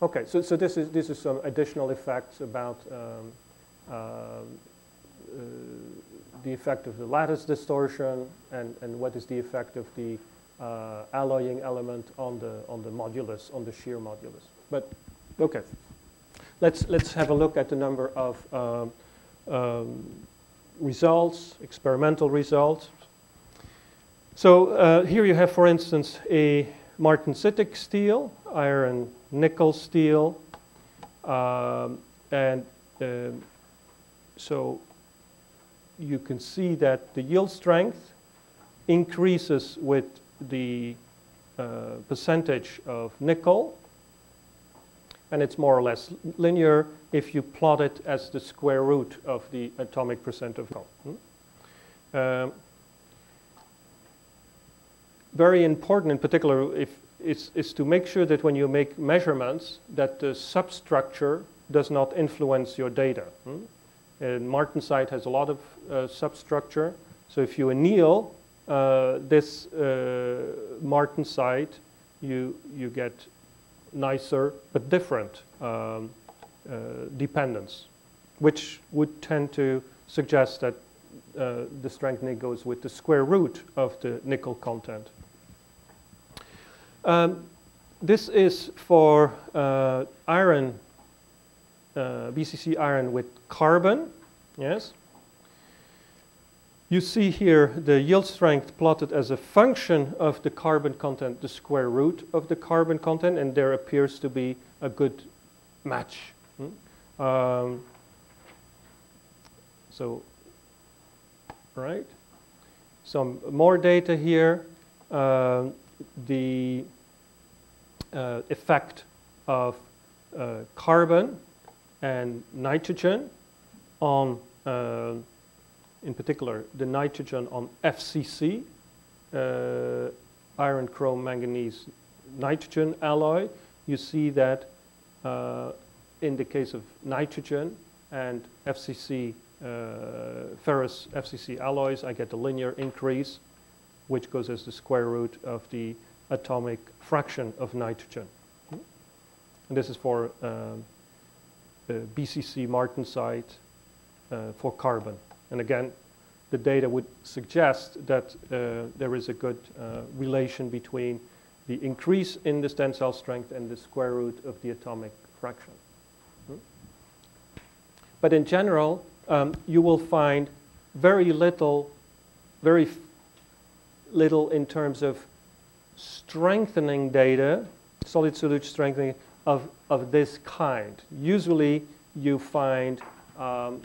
okay, so, so this is this is some additional effects about um, uh, uh, the effect of the lattice distortion and, and what is the effect of the uh, alloying element on the on the modulus on the shear modulus. But okay, let's let's have a look at the number of um, um, results, experimental results. So uh, here you have, for instance, a martensitic steel, iron nickel steel, um, and uh, so you can see that the yield strength increases with the uh, percentage of nickel, and it's more or less linear if you plot it as the square root of the atomic percent of nickel. Hmm? Um, very important in particular if, is, is to make sure that when you make measurements that the substructure does not influence your data. Hmm? And martensite has a lot of uh, substructure. So if you anneal uh, this uh, martensite, you, you get nicer but different um, uh, dependence, which would tend to suggest that uh, the strengthening goes with the square root of the nickel content. Um, this is for uh, iron, BCC iron with carbon, yes. You see here the yield strength plotted as a function of the carbon content, the square root of the carbon content, and there appears to be a good match. Hmm? Um, so, right. Some more data here. Uh, the uh, effect of uh, carbon and nitrogen on, uh, in particular, the nitrogen on FCC, uh, iron, chrome, manganese, nitrogen alloy, you see that uh, in the case of nitrogen and FCC, uh, ferrous FCC alloys, I get a linear increase, which goes as the square root of the atomic fraction of nitrogen. And this is for um, BCC martensite uh, for carbon. And again, the data would suggest that uh, there is a good uh, relation between the increase in the tensile strength and the square root of the atomic fraction. Hmm? But in general, um, you will find very little, very little in terms of strengthening data, solid solution strengthening of, of this kind. Usually you find um,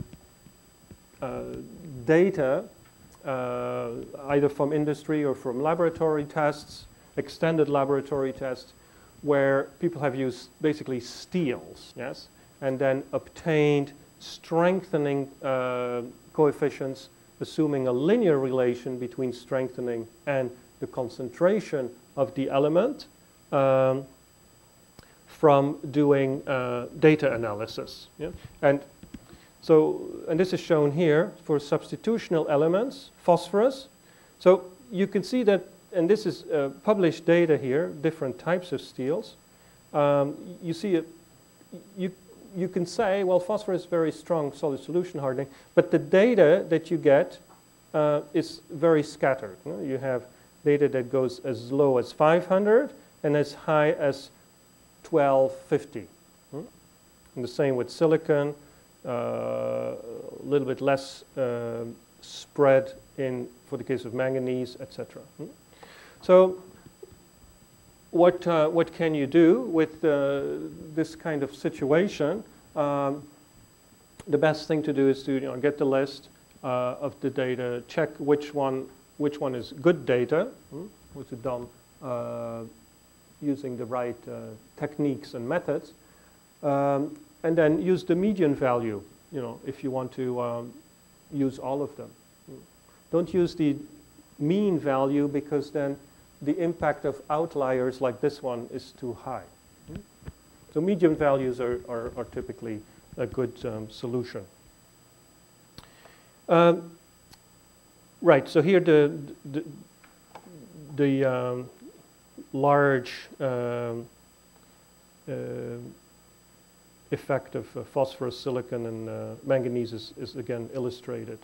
data uh, either from industry or from laboratory tests, extended laboratory tests, where people have used basically steels, yes, and then obtained strengthening uh, coefficients, assuming a linear relation between strengthening and the concentration of the element um, from doing uh, data analysis. Yeah? And so, and this is shown here for substitutional elements, phosphorus. So you can see that, and this is uh, published data here, different types of steels. Um, you see, it, you, you can say, well, phosphorus is very strong solid solution hardening, but the data that you get uh, is very scattered. You, know? you have data that goes as low as 500 and as high as 1250. Hmm? And the same with silicon, a little bit less uh, spread in for the case of manganese, etc. Hmm? So what, uh, what can you do with uh, this kind of situation? Um, the best thing to do is to you know, get the list uh, of the data, check which one which one is good data, hmm, was it done uh, using the right uh, techniques and methods, um, and then use the median value, you know, if you want to um, use all of them. Don't use the mean value because then the impact of outliers like this one is too high. So median values are, are, are typically a good um, solution. Um, Right. So here the the, the um, large um, uh, effect of uh, phosphorus, silicon, and uh, manganese is, is again illustrated.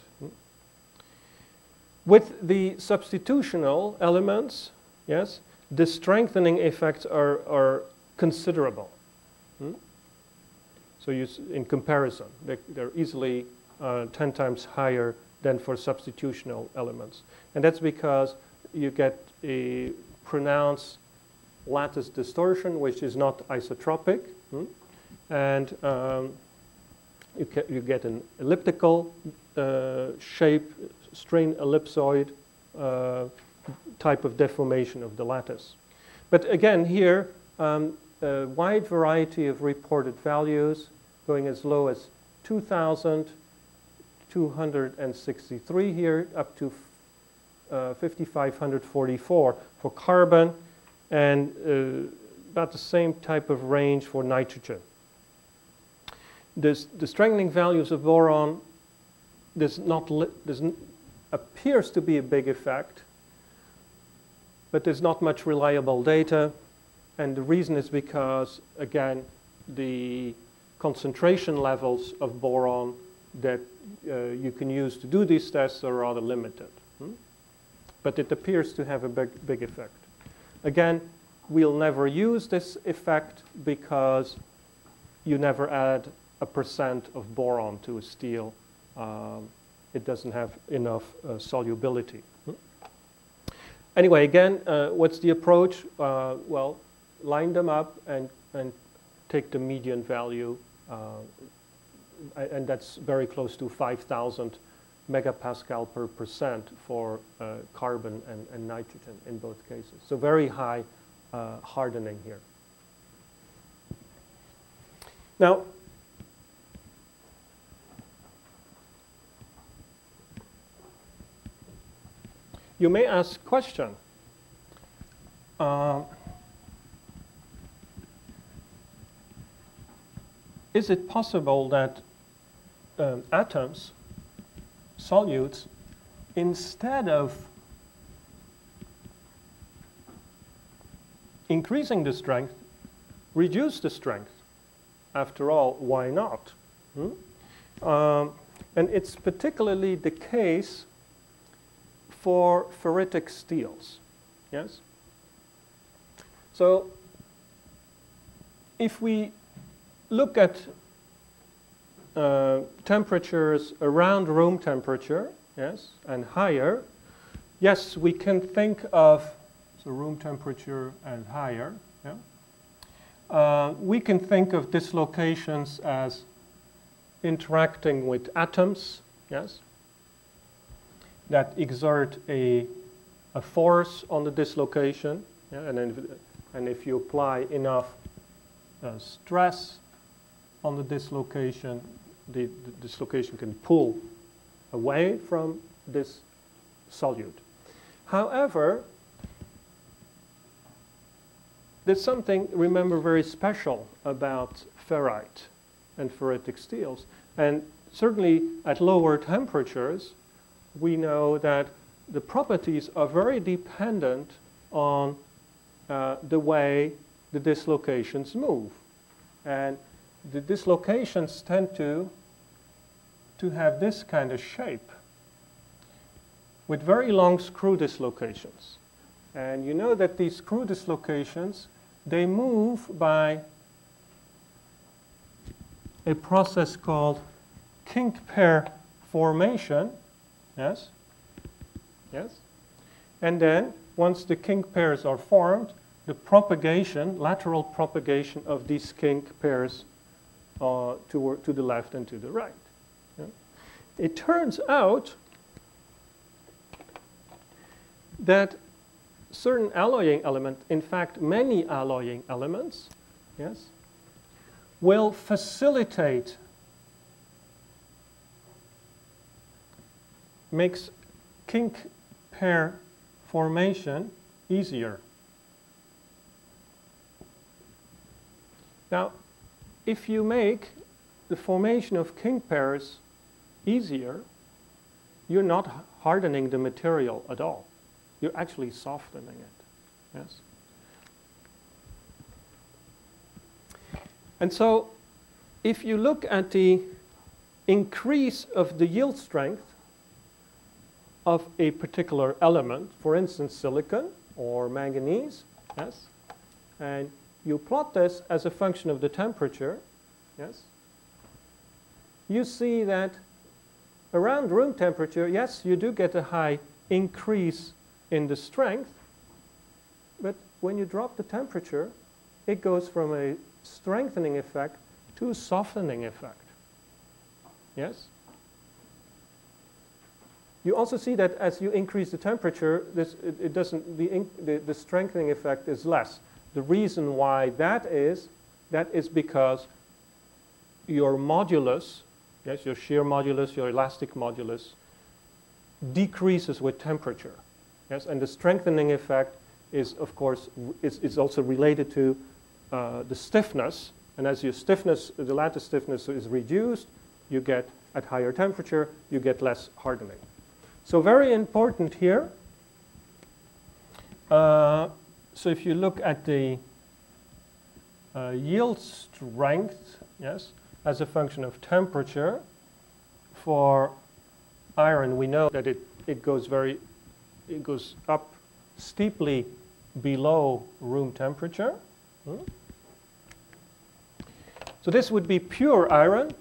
With the substitutional elements, yes, the strengthening effects are, are considerable. Hmm? So you, in comparison, they, they're easily uh, 10 times higher than for substitutional elements. And that's because you get a pronounced lattice distortion, which is not isotropic. Hmm? And um, you, you, get an elliptical uh, shape, strain ellipsoid uh, type of deformation of the lattice. But again, here, um, a wide variety of reported values going as low as 2,263 here up to uh, 5544 for carbon and uh, about the same type of range for nitrogen. This, the strengthening values of boron does not does appears to be a big effect, but there's not much reliable data. And the reason is because, again, the concentration levels of boron that uh, you can use to do these tests are rather limited. Hmm? But it appears to have a big, big effect. Again, we'll never use this effect because you never add a percent of boron to a steel. Um, it doesn't have enough uh, solubility. Anyway, again, uh, what's the approach? Uh, well, line them up and, and take the median value uh, and that's very close to 5,000 megapascal per percent for uh, carbon and, and, nitrogen in both cases. So very high uh, hardening here. Now, you may ask question. Uh, is it possible that um, atoms, solutes, instead of increasing the strength, reduce the strength? After all, why not? Hmm? Um, and it's particularly the case for ferritic steels. Yes? So if we look at uh, temperatures around room temperature, yes, and higher, yes, we can think of so room temperature and higher. Yeah? Uh, we can think of dislocations as interacting with atoms, yes, that exert a, a force on the dislocation, yeah? and, if, and if you apply enough uh, stress on the dislocation, the, the dislocation can pull away from this solute. However, there's something, remember, very special about ferrite and ferritic steels. And certainly at lower temperatures, we know that the properties are very dependent on uh, the way the dislocations move. And the dislocations tend to, to have this kind of shape with very long screw dislocations. And you know that these screw dislocations, they move by a process called kink pair formation. Yes? Yes? And then, once the kink pairs are formed, the propagation, lateral propagation of these kink pairs uh, to, to the left and to the right. Yeah? It turns out that certain alloying element, in fact, many alloying elements, yes, will facilitate, makes kink pair formation easier. Now, if you make the formation of kink pairs easier, you're not hardening the material at all. You're actually softening it. Yes? And so if you look at the increase of the yield strength of a particular element, for instance, silicon or manganese, yes, and you plot this as a function of the temperature, yes, you see that around room temperature, yes, you do get a high increase in the strength, but when you drop the temperature, it goes from a strengthening effect to a softening effect. Yes? You also see that as you increase the temperature, this, it, it doesn't, the, the, the strengthening effect is less. The reason why that is, that is because your modulus, yes, your shear modulus, your elastic modulus, decreases with temperature. Yes, and the strengthening effect is, of course, is, is also related to uh, the stiffness. And as your stiffness, the lattice stiffness is reduced, you get at higher temperature, you get less hardening. So very important here. Uh, so if you look at the uh, yield strength, yes, as a function of temperature, for iron, we know that it, it goes very, it goes up steeply below room temperature. Hmm? So this would be pure iron,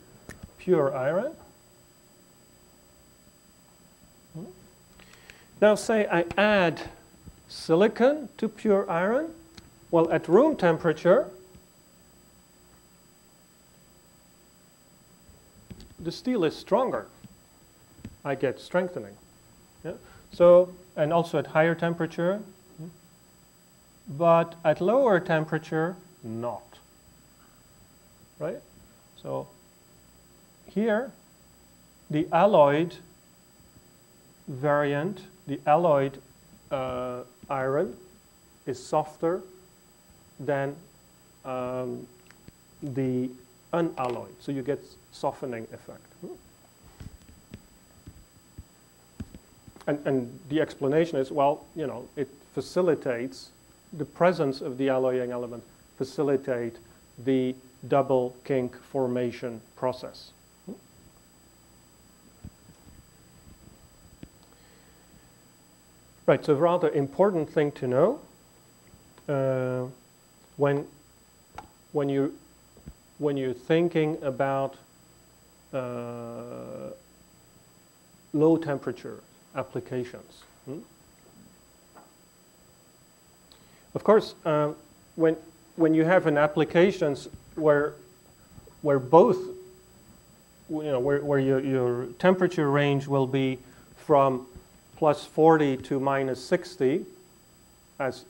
pure iron. Now say I add silicon to pure iron? Well, at room temperature, the steel is stronger. I get strengthening. Yeah? So, and also at higher temperature, but at lower temperature, not. Right? So here, the alloyed variant, the alloyed uh, iron is softer than um, the unalloyed. So you get softening effect. And, and the explanation is, well, you know, it facilitates the presence of the alloying element facilitate the double kink formation process. Right, so a rather important thing to know uh, when, when, you, when you're thinking about uh, low temperature applications. Hmm? Of course, uh, when, when you have an applications where, where both, you know, where, where your, your temperature range will be from plus 40 to minus 60, as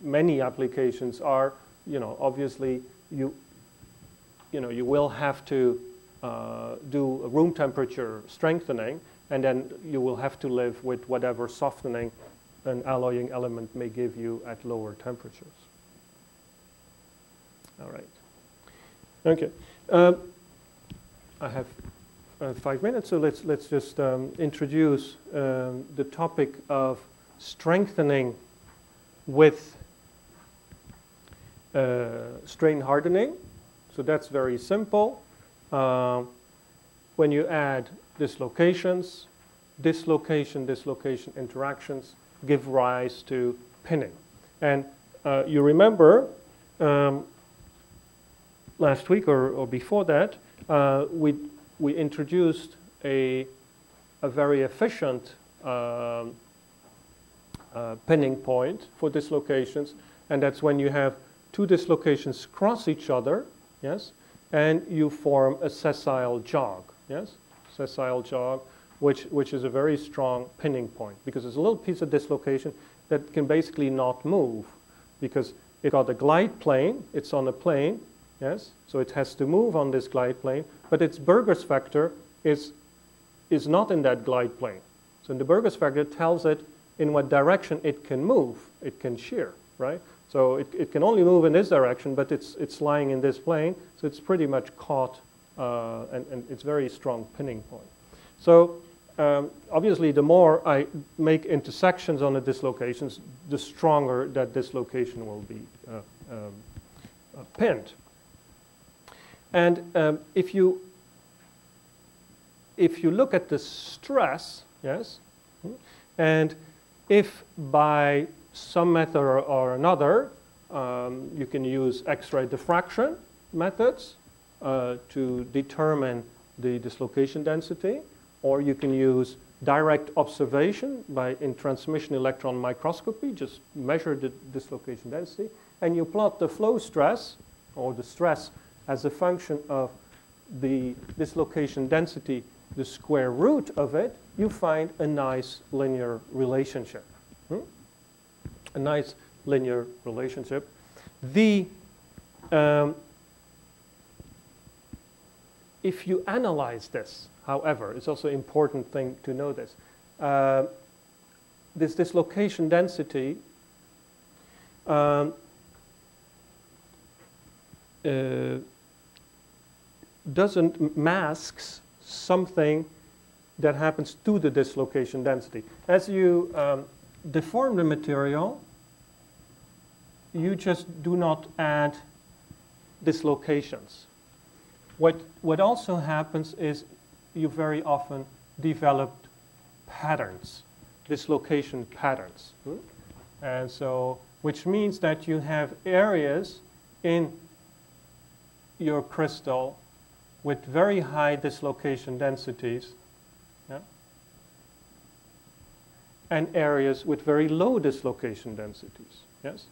many applications are, you know, obviously you, you know, you will have to uh, do room temperature strengthening, and then you will have to live with whatever softening an alloying element may give you at lower temperatures. All right. Okay. Um, I have uh, five minutes, so let's, let's just um, introduce um, the topic of strengthening with uh, strain hardening. So that's very simple. Uh, when you add dislocations, dislocation, dislocation interactions give rise to pinning. And uh, you remember um, last week or, or before that, uh, we, we introduced a, a very efficient um, uh, pinning point for dislocations, and that's when you have two dislocations cross each other, yes, and you form a sessile jog, yes, sessile jog, which, which is a very strong pinning point because it's a little piece of dislocation that can basically not move because it got a glide plane, it's on a plane, yes, so it has to move on this glide plane, but its Burgers vector is, is not in that glide plane. So the Burgers vector tells it in what direction it can move, it can shear, right? So it, it can only move in this direction, but it's, it's lying in this plane, so it's pretty much caught, uh, and, and it's very strong pinning point. So um, obviously, the more I make intersections on the dislocations, the stronger that dislocation will be uh, um, uh, pinned. And um, if you if you look at the stress, yes, and if by some method or, or another um, you can use X-ray diffraction methods uh, to determine the dislocation density, or you can use direct observation by in transmission electron microscopy, just measure the dislocation density, and you plot the flow stress or the stress as a function of the dislocation density, the square root of it, you find a nice linear relationship. Hmm? A nice linear relationship. The um, if you analyze this, However, it's also an important thing to know this. Uh, this dislocation density um, uh, doesn't masks something that happens to the dislocation density. As you um, deform the material, you just do not add dislocations. What, what also happens is you very often develop patterns, dislocation patterns. And so, which means that you have areas in your crystal with very high dislocation densities yeah? and areas with very low dislocation densities. Yes?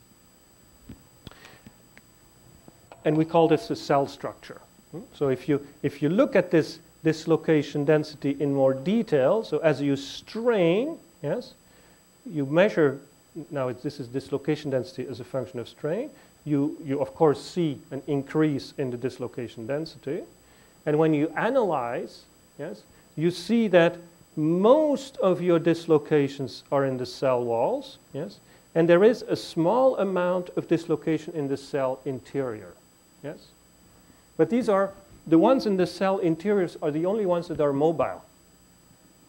And we call this a cell structure. Hmm? So if you, if you look at this dislocation density in more detail. So as you strain, yes, you measure, now this is dislocation density as a function of strain. You, you of course see an increase in the dislocation density. And when you analyze, yes, you see that most of your dislocations are in the cell walls, yes, and there is a small amount of dislocation in the cell interior, yes. But these are the ones in the cell interiors are the only ones that are mobile.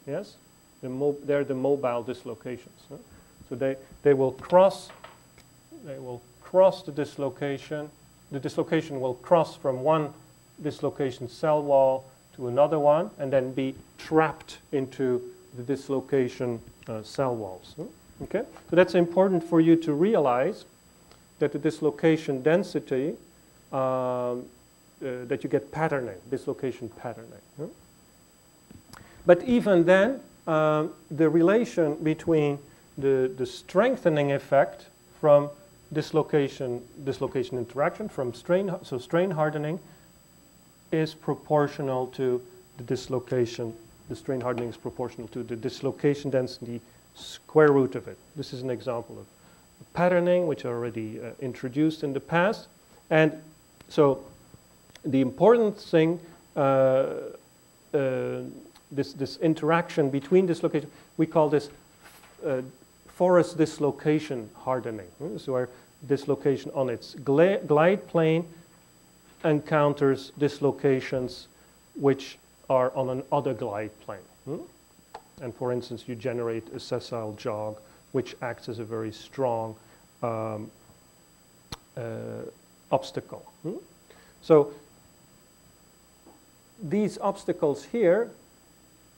Yes? The mo they're the mobile dislocations. Huh? So they, they will cross they will cross the dislocation. The dislocation will cross from one dislocation cell wall to another one and then be trapped into the dislocation uh, cell walls. Okay? So that's important for you to realize that the dislocation density um, uh, that you get patterning, dislocation patterning. Huh? But even then, um, the relation between the, the strengthening effect from dislocation, dislocation interaction, from strain, so strain hardening, is proportional to the dislocation. The strain hardening is proportional to the dislocation density square root of it. This is an example of patterning, which I already uh, introduced in the past. And so the important thing, uh, uh, this, this interaction between dislocation, we call this uh, forest dislocation hardening. So our dislocation on its glide plane encounters dislocations which are on an other glide plane. Hmm? And for instance, you generate a sessile jog, which acts as a very strong um, uh, obstacle. Hmm? So these obstacles here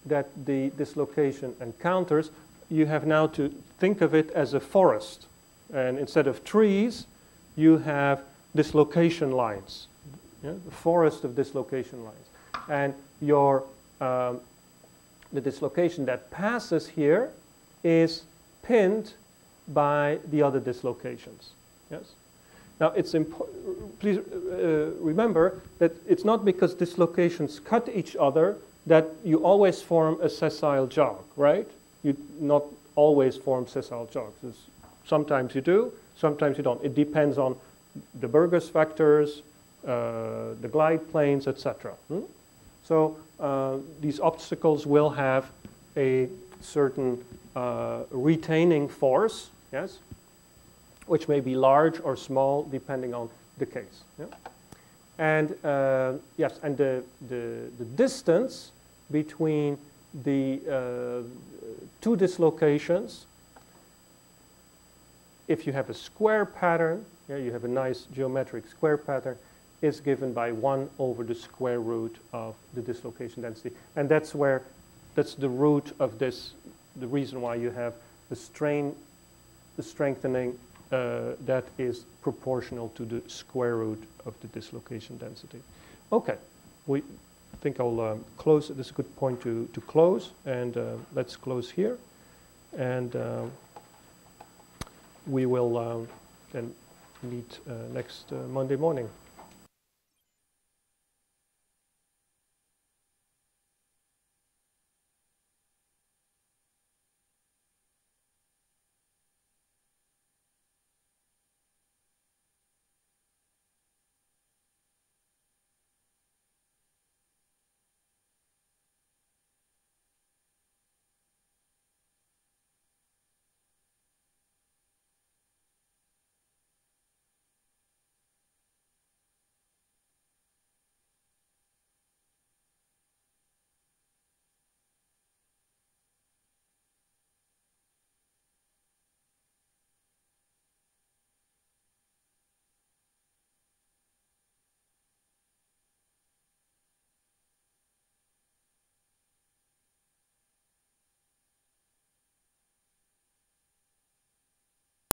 that the dislocation encounters, you have now to think of it as a forest. And instead of trees, you have dislocation lines, yeah? the forest of dislocation lines. And your, um, the dislocation that passes here is pinned by the other dislocations. Yes? Now, it's important, please uh, remember that it's not because dislocations cut each other that you always form a sessile jog, right? You not always form sessile jogs. It's, sometimes you do, sometimes you don't. It depends on the Burgers vectors, uh, the glide planes, etc. Hmm? So uh, these obstacles will have a certain uh, retaining force, yes, which may be large or small depending on the case. Yeah? And uh, yes, and the, the, the, distance between the uh, two dislocations, if you have a square pattern, yeah, you have a nice geometric square pattern, is given by 1 over the square root of the dislocation density. And that's where, that's the root of this, the reason why you have the strain, the strengthening uh, that is proportional to the square root of the dislocation density. Okay, we think I'll um, close. This is a good point to, to close, and uh, let's close here. And uh, we will uh, then meet uh, next uh, Monday morning.